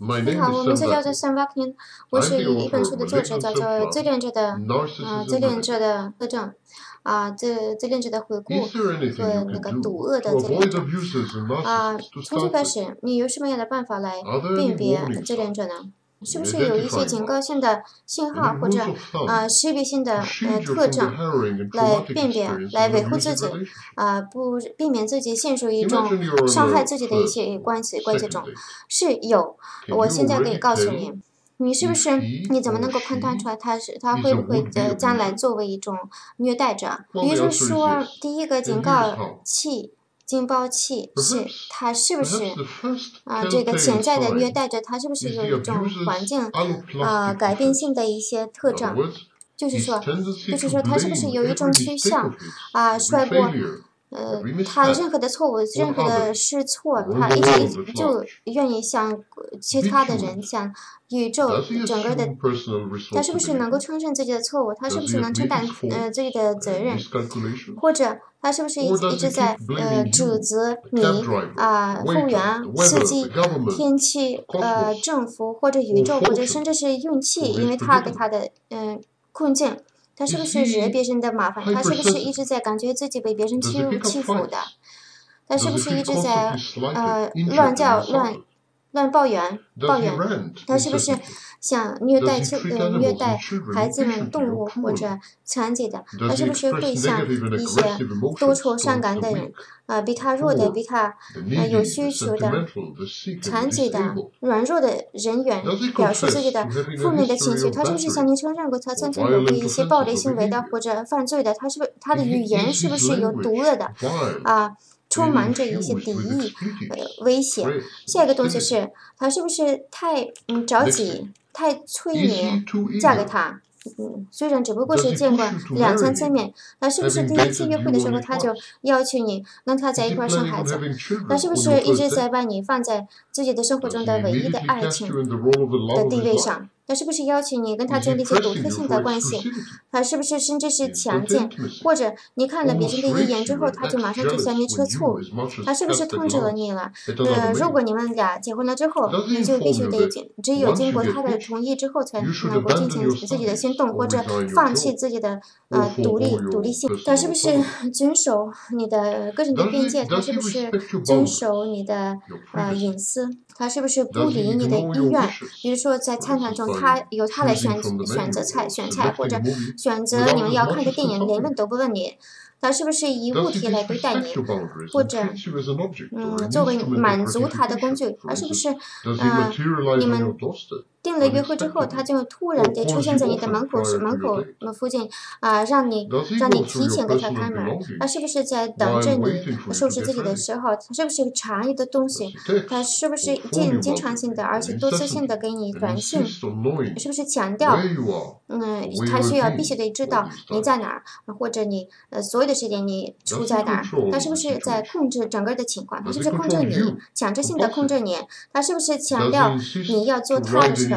你好，我名字叫做 Sam Vaknin，我是一本书的作者，叫做《自恋者的啊自恋者的特征》啊自自恋者的回顾和那个毒恶的自恋者啊。从这开始，你有什么样的办法来辨别自恋者呢？是不是有一些警告性的信号或者啊识别性的呃特征来辨别、来维护自己啊，不避免自己陷入一种伤害自己的一些关系关系中？是有，我现在可以告诉你，你是不是？你怎么能够判断出来他是他会不会呃将来作为一种虐待者？比如说，第一个警告器。警报器是它是不是啊？这个潜在的虐待着，他是不是有一种环境啊改变性的一些特征？就是说，就是说，他是不是有一种趋向啊？摔锅，呃，他任何的错误，任何的试错，他一直就愿意向其他的人，向宇宙整个的，他是不是能够承认自己的错误？他是不是能承担呃自己的责任？或者？他是不是一一直在呃指责你啊，服务员、司机、天气、呃政府或者宇宙或者甚至是运气，因为他给他的嗯困境，他是不是惹别人的麻烦？他是不是一直在感觉自己被别人欺欺负的？他是不是一直在呃乱叫乱乱抱怨抱怨？他是不是？想虐待亲呃虐待孩子们、动物或者残疾的，他是不是会向一些多愁善感的人啊，比他弱的、比他呃有需求的、残疾的、软弱的人员表示自己的负面的情绪？他是不是向你承认过他曾经有过一些暴力行为的或者犯罪的？他是不是他的语言是不是有毒了的啊？充满着一些敌意、呃危险。下一个东西是，他是不是太嗯着急？太催你嫁给他，嗯，虽然只不过是见过两三次面，那是不是第一次约会的时候他就要求你跟他在一块生孩子？那是不是一直在把你放在自己的生活中的唯一的爱情的地位上？他是不是邀请你跟他建立一些独特性的关系？他是不是甚至是强奸？或者你看了别人的一眼之后，他就马上就向你吃醋？他是不是通知了你了？呃，如果你们俩结婚了之后，你就必须得经，只有经过他的同意之后，才能够进行自己的行动，或者放弃自己的呃独立独立性。他是不是遵守你的个人的边界？他是不是遵守你的呃隐私？他是不是不理你的意愿？比如说在餐馆中，他由他来选选择菜、选菜，或者选择你们要看的电影，连问都不问你。他是不是以物体来对待你，或者嗯作为满足他的工具？而是不是嗯你们？定了约会之后，他就突然地出现在你的门口门口附近啊，让你让你提前给他开门。他是不是在等着你收拾自己的时候？他是不是查你的东西？他是不是经经常性的而且多次性的给你短信？是不是强调嗯，他需要必须得知道你在哪儿，或者你呃所有的时间你处在哪儿？他是不是在控制整个的情况？他是不是控制你，强制性的控制你？他是不是强调你要做他的事？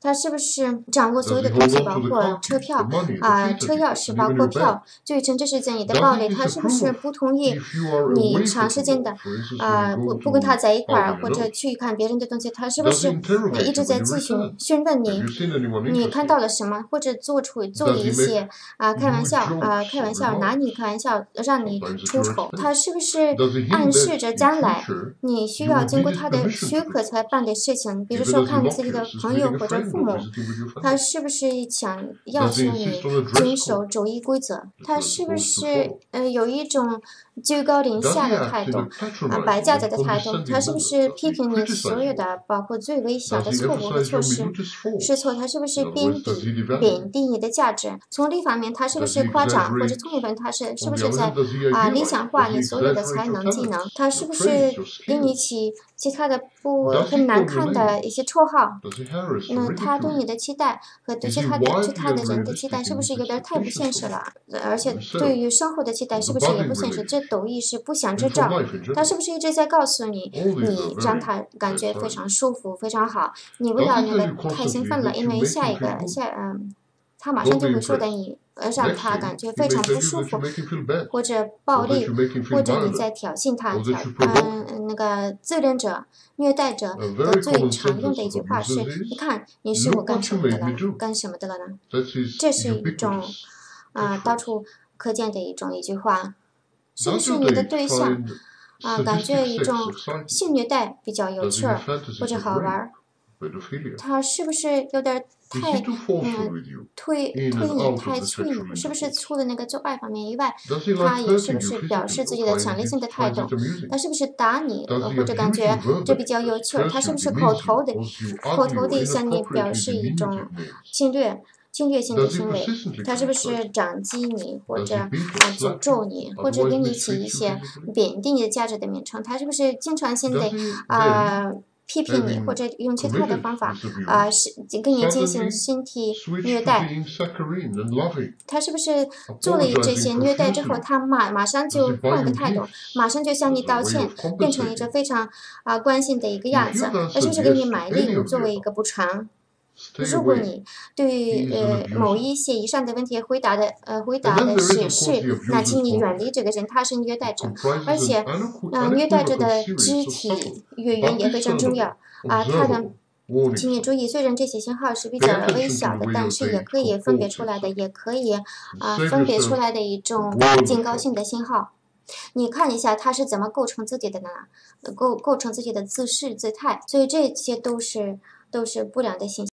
他是不是掌握所有的东西，包括车票啊、车钥匙，包括票，就甚至是在你的暴力？他是不是不同意你长时间的啊不不跟他在一块儿，或者去看别人的东西？他是不是一直在咨询询问你？你看到了什么？或者做出做一些啊开玩笑啊开玩笑拿你开玩笑让你出丑？他是不是暗示着将来你需要经过他的许可才办的事情？比如说看自己的。朋友或者父母，他是不是想要求你遵守主义规则？他是不是呃有一种？居高临下的态度，啊，摆架子的态度，他是不是批评你所有的，包括最微小的错误和措施？是错，他是不是贬低贬低你的价值？从另一方面，他是不是夸张？或者从一方面，他是是不是在啊理想化你所有的才能技能？他是不是给你起其他的不很难看的一些绰号？那他对你的期待和对其他的其他的人的期待，是不是有点太不现实了？而且对于生活的期待，是不是也不现实？这抖音是不祥之兆，他是不是一直在告诉你，你让他感觉非常舒服，非常好？你不要那个太兴奋了，因为下一个下嗯，他马上就会受到你呃让他感觉非常不舒服，或者暴力，或者你在挑衅他，挑嗯那个自恋者、虐待者的最常用的一句话是：你看你是我干什么的了？干什么的了呢？这是一种啊到处可见的一种一句话，是不是你的对象啊感觉一种性虐待比较有趣儿或者好玩儿？他是不是有点太嗯推推你太催你？是不是除了那个做爱方面以外，他也是不是表示自己的强烈性的态度？他是不是打你，或者感觉这比较有趣？他是不是口头的口头的向你表示一种侵略侵略性的行为？他是不是掌击你，或者啊诅咒你，或者给你起一些贬低你的价值的名称？他是不是经常性的啊？批评你，或者用其他的方法啊，是跟你进行身体虐待。他是不是做了这些虐待之后，他马马上就换个态度，马上就向你道歉，变成一个非常啊关心的一个样子？他是不是给你买礼物作为一个补偿？如果你对呃某一些以上的问题回答的呃回答的是是，那请你远离这个人，他是虐待者，而且啊虐待者的肢体语言也非常重要啊，他的，请你注意，虽然这些信号是比较微小的，但是也可以分别出来的，也可以啊分别出来的一种警告性的信号。你看一下他是怎么构成自己的呢？构构成自己的姿势姿态，所以这些都是都是不良的信息。